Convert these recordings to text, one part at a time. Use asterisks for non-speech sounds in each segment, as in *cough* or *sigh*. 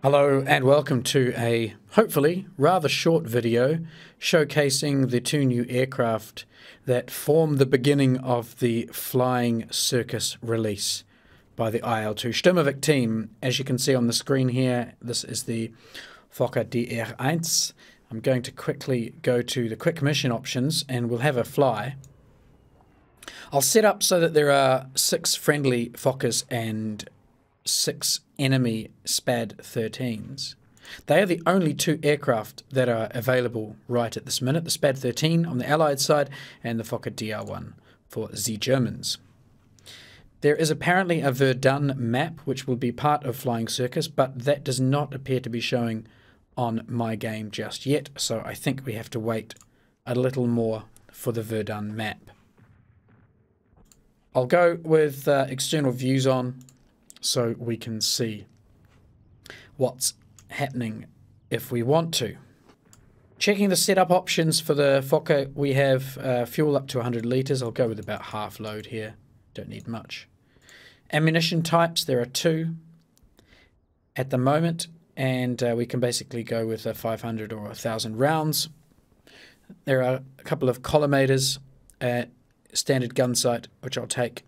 Hello and welcome to a hopefully rather short video showcasing the two new aircraft that form the beginning of the Flying Circus release by the IL2 Sturmovik team. As you can see on the screen here, this is the Fokker DR1. I'm going to quickly go to the quick mission options and we'll have a fly. I'll set up so that there are six friendly Fokkers and six enemy SPAD 13s. They are the only two aircraft that are available right at this minute the SPAD 13 on the Allied side and the Fokker DR1 for the Germans. There is apparently a Verdun map which will be part of Flying Circus, but that does not appear to be showing on my game just yet, so I think we have to wait a little more for the Verdun map. I'll go with uh, external views on so we can see what's happening if we want to. Checking the setup options for the Fokker, we have uh, fuel up to 100 litres. I'll go with about half load here. Don't need much. Ammunition types, there are two at the moment, and uh, we can basically go with a 500 or 1,000 rounds. There are a couple of collimators at standard gun sight, which I'll take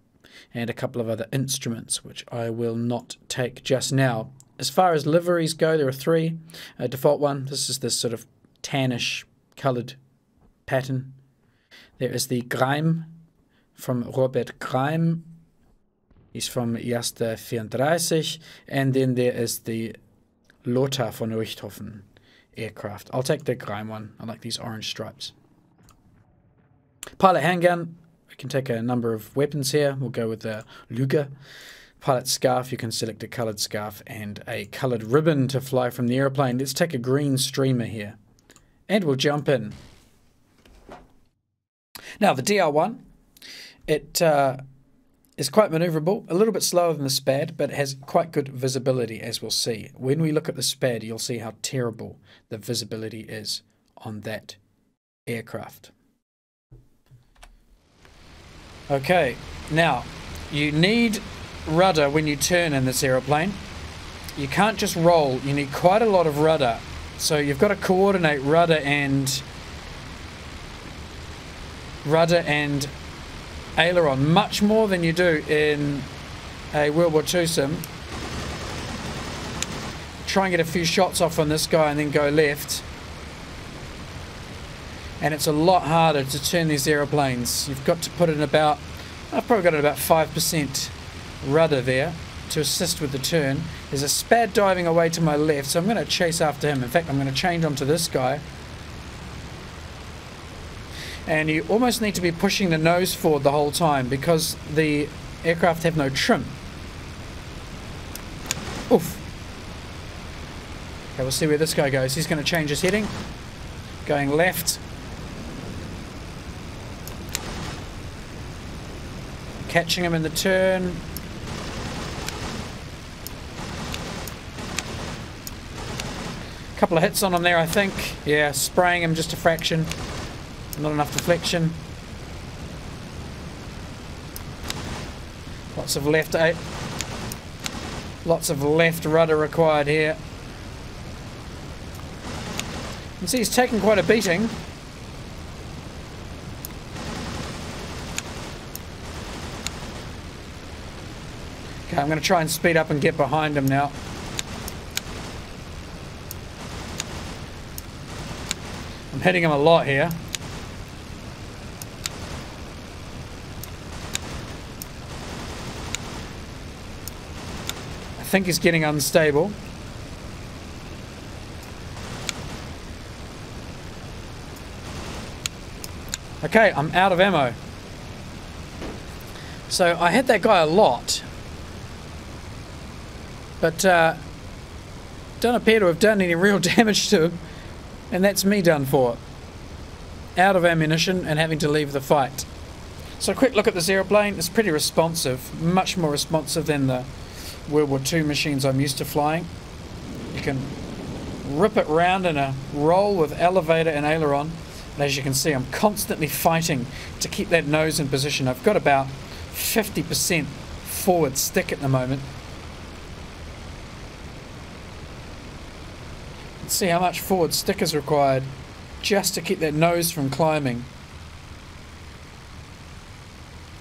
and a couple of other instruments, which I will not take just now. As far as liveries go, there are three. A default one, this is this sort of tannish coloured pattern. There is the Greim from Robert Greim. He's from Jasta 34. And then there is the Lothar von Richthofen aircraft. I'll take the Greim one. I like these orange stripes. Pilot handgun, can take a number of weapons here. We'll go with the Luger. Pilot scarf, you can select a coloured scarf and a coloured ribbon to fly from the aeroplane. Let's take a green streamer here. And we'll jump in. Now, the DR1, it uh, is quite manoeuvrable, a little bit slower than the SPAD, but it has quite good visibility, as we'll see. When we look at the SPAD, you'll see how terrible the visibility is on that aircraft. Okay, now you need rudder when you turn in this aeroplane. You can't just roll, you need quite a lot of rudder. So you've got to coordinate rudder and rudder and aileron much more than you do in a World War II sim. Try and get a few shots off on this guy and then go left and it's a lot harder to turn these aeroplanes. You've got to put in about, I've probably got about 5% rudder there to assist with the turn. There's a SPAD diving away to my left, so I'm going to chase after him. In fact, I'm going to change onto this guy. And you almost need to be pushing the nose forward the whole time because the aircraft have no trim. Oof. Okay, we'll see where this guy goes. He's going to change his heading. Going left. Catching him in the turn. A Couple of hits on him there, I think. Yeah, spraying him just a fraction. Not enough deflection. Lots of left eight. Lots of left rudder required here. You can see he's taken quite a beating. I'm going to try and speed up and get behind him now. I'm hitting him a lot here. I think he's getting unstable. Okay, I'm out of ammo. So I hit that guy a lot but uh, don't appear to have done any real *laughs* damage to him, and that's me done for. Out of ammunition and having to leave the fight. So a quick look at this aeroplane. It's pretty responsive, much more responsive than the World War II machines I'm used to flying. You can rip it round in a roll with elevator and aileron. And as you can see, I'm constantly fighting to keep that nose in position. I've got about 50% forward stick at the moment see how much forward stick is required just to keep that nose from climbing.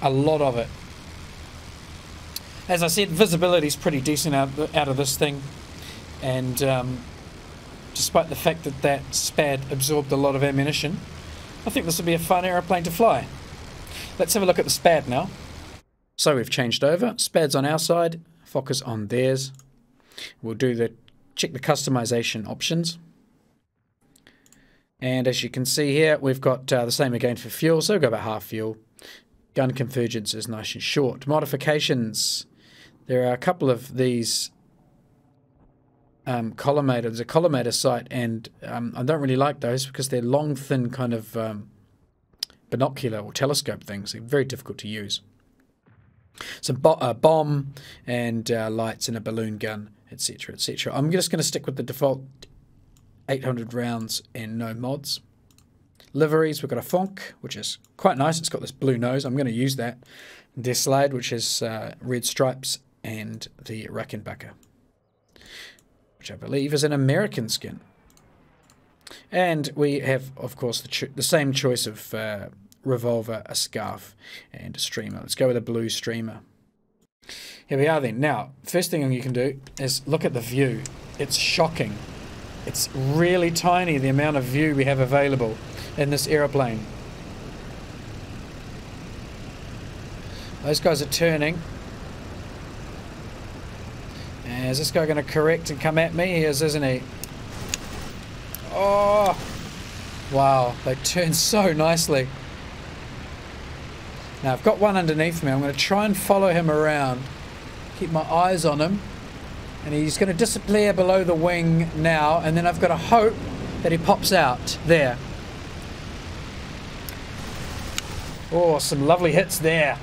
A lot of it. As I said, visibility is pretty decent out, out of this thing. And um, despite the fact that that SPAD absorbed a lot of ammunition, I think this will be a fun aeroplane to fly. Let's have a look at the SPAD now. So we've changed over. SPAD's on our side, Fokkers on theirs. We'll do the check the customization options. And as you can see here, we've got uh, the same again for fuel, so we've got about half fuel. Gun convergence is nice and short. Modifications. There are a couple of these um, collimator. There's a collimator sight, and um, I don't really like those because they're long, thin kind of um, binocular or telescope things. They're very difficult to use. Some bo uh, bomb and uh, lights and a balloon gun, etc., etc. I'm just going to stick with the default 800 rounds and no mods. Liveries, we've got a Fonck, which is quite nice. It's got this blue nose. I'm going to use that. Deslade, which is uh, red stripes, and the Rickenbacker, which I believe is an American skin. And we have, of course, the, the same choice of uh, revolver, a scarf, and a streamer. Let's go with a blue streamer. Here we are then. Now, first thing you can do is look at the view. It's shocking. It's really tiny the amount of view we have available in this aeroplane. Those guys are turning. Is this guy going to correct and come at me? He is, isn't he? Oh! Wow, they turn *laughs* so nicely. Now I've got one underneath me. I'm going to try and follow him around. Keep my eyes on him. And he's going to disappear below the wing now. And then I've got to hope that he pops out. There. Oh, some lovely hits there.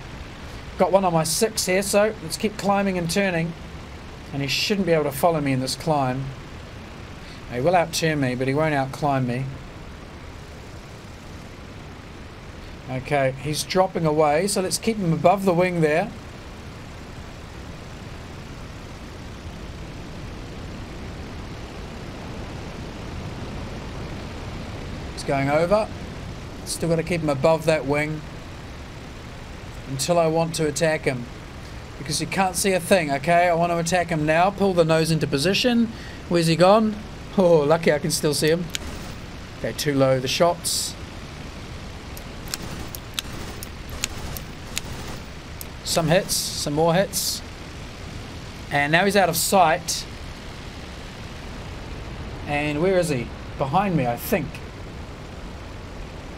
Got one on my six here, so let's keep climbing and turning. And he shouldn't be able to follow me in this climb. He will outturn me, but he won't outclimb me. Okay, he's dropping away, so let's keep him above the wing there. He's going over. Still got to keep him above that wing until I want to attack him. Because you can't see a thing, okay? I want to attack him now. Pull the nose into position. Where's he gone? Oh, lucky I can still see him. Okay, too low the shots. Some hits, some more hits. And now he's out of sight. And where is he? Behind me, I think.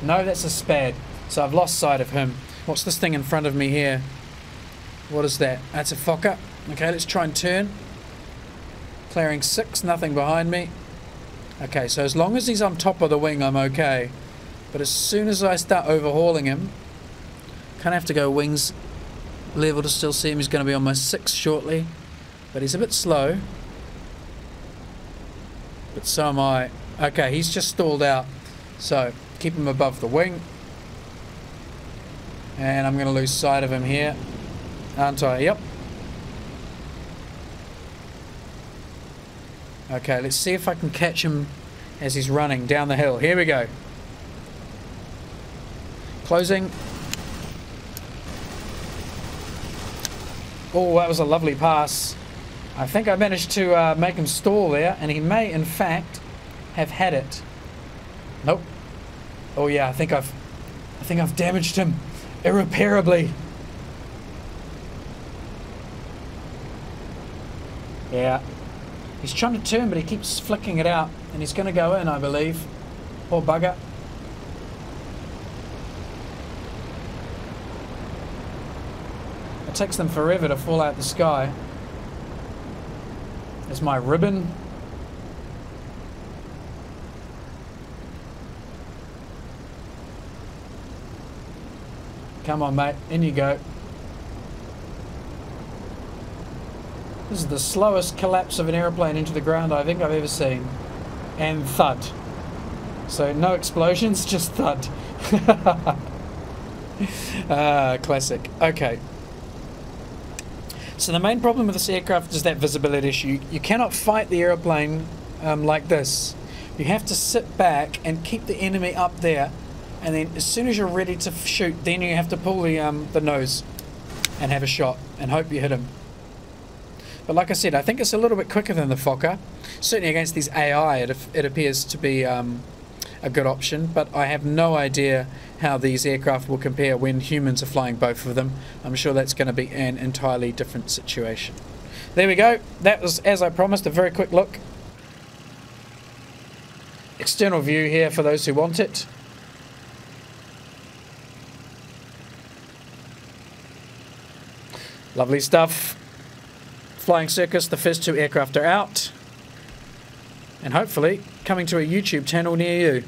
No, that's a spad. So I've lost sight of him. What's this thing in front of me here? What is that? That's a Fokker. Okay, let's try and turn. Clearing six, nothing behind me. Okay, so as long as he's on top of the wing, I'm okay. But as soon as I start overhauling him, kind of have to go wings level to still see him. He's going to be on my six shortly, but he's a bit slow. But so am I. Okay, he's just stalled out. So keep him above the wing. And I'm going to lose sight of him here. Aren't I? Yep. Okay, let's see if I can catch him as he's running down the hill. Here we go. Closing. Oh, that was a lovely pass. I think I managed to uh, make him stall there, and he may, in fact, have had it. Nope. Oh yeah, I think I've, I think I've damaged him irreparably. Yeah. He's trying to turn, but he keeps flicking it out, and he's going to go in, I believe. Poor bugger. Takes them forever to fall out the sky. There's my ribbon. Come on, mate. In you go. This is the slowest collapse of an aeroplane into the ground I think I've ever seen. And thud. So no explosions, *laughs* just thud. *laughs* ah, classic. Okay. So the main problem with this aircraft is that visibility issue. You cannot fight the aeroplane um, like this. You have to sit back and keep the enemy up there, and then as soon as you're ready to shoot, then you have to pull the um, the nose and have a shot and hope you hit him. But like I said, I think it's a little bit quicker than the Fokker. Certainly against these AI, it, it appears to be um, a good option, but I have no idea how these aircraft will compare when humans are flying both of them. I'm sure that's going to be an entirely different situation. There we go. That was, as I promised, a very quick look. External view here for those who want it. Lovely stuff. Flying Circus, the first two aircraft are out. And hopefully coming to a YouTube channel near you.